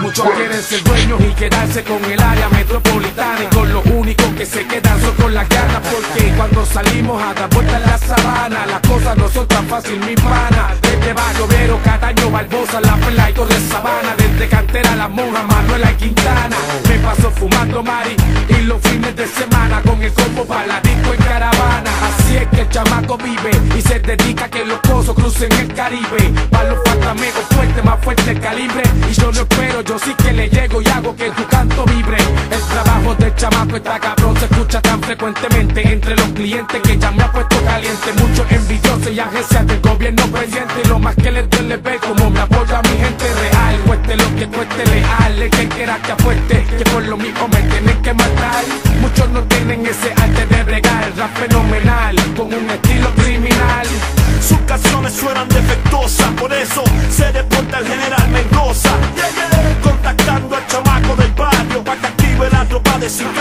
Muchos quieren ser dueños y quedarse con el área metropolitana Y con los únicos que se quedan son con las ganas Porque cuando salimos a dar vueltas en la sabana. Las cosas no son tan fácil, mi pana. Desde Barrio Vero, Cataño, Barbosa, La Perla y Torre Sabana. Desde Cantera, La Monja, Manuela y Quintana. Me paso fumando mari y los fines de semana Con el combo disco en caravana. Así es que el chamaco vive y se dedica a que los pozos crucen el Caribe. Para los fantamegos fuertes, más fuerte el calibre no está cabrón, se escucha tan frecuentemente entre los clientes que ya me ha puesto caliente. Muchos envidiosos y agencias del gobierno presente. Y lo más que les duele ver como me apoya mi gente real. Cueste lo que cueste leal, el que quiera que apueste, que por lo mismo me tienen que matar. Muchos no tienen ese arte de bregar, rap fenomenal, con un estilo criminal. Sus canciones suenan defectuosas, por eso se deporta el general Mendoza. Contactando al chamaco del barrio, para que active la tropa de 50.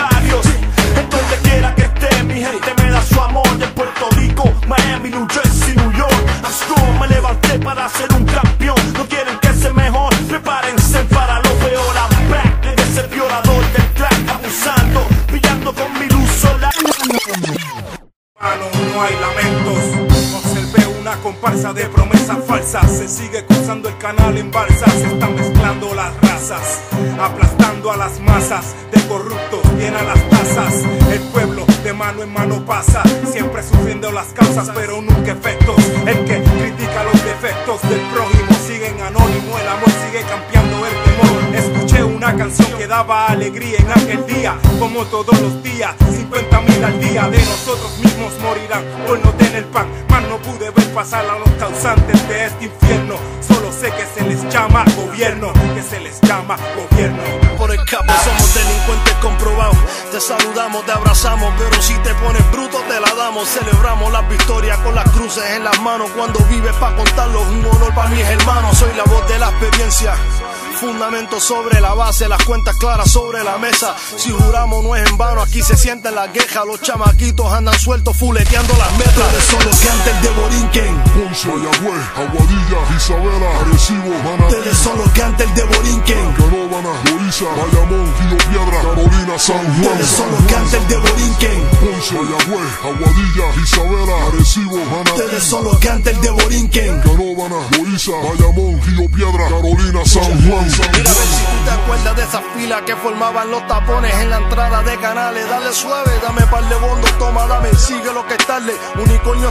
Comparsa de promesas falsas. Se sigue cruzando el canal en balsas. Se están mezclando las razas, aplastando a las masas de corruptos. Llena las tazas. El pueblo de mano en mano pasa. Siempre sufriendo las causas, pero nunca efectos. El que critica los defectos del prójimo sigue en anónimo. El amor sigue campeando el temor. Escuché una canción que daba alegría en aquel día, como todos los días. 50 mil al día de nosotros mismos morirán por no tener pan. Pasar a los causantes de este infierno. Solo sé que se les llama gobierno, que se les llama gobierno. por el capo Somos delincuentes comprobados. Te saludamos, te abrazamos Pero si te pones bruto te la damos. Celebramos las victorias con las cruces en las manos. Cuando vives pa' contarlo Un honor para mis hermanos. Soy la voz de la experiencia Fundamento sobre la base, las cuentas claras sobre la mesa. Si juramos no es en vano, aquí se sienten las quejas. Los chamaquitos andan sueltos fuleteando las metas. Ustedes son de Borinquen. Ponce, Mayagüez, Aguadilla, Isabela, Arecibo, Manatí, Ustedes son los que antes de Borinquen. Canóvana, Loíza, Bayamón, Río Piedra, Carolina, San Juan, Ustedes son los que antes de Borinquen. Ponce, Mayagüez, Aguadilla, Isabela, Arecibo, Manatí, Ustedes son los que antes de Borinquen. Canóvana, Loíza, Bayamón, Río Piedra, Carolina, San Juan, Mira a ver si tú te acuerdas de esas filas que formaban los tapones en la entrada de canales. Dale suave, dame par de bondo, toma, dame, sigue lo que es tarde.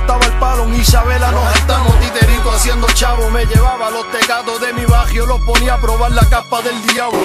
Estaba al palo, Isabela nos hartamos, titerito haciendo chavo. Me llevaba los tecados de mi barrio, los ponía a probar la capa del diablo.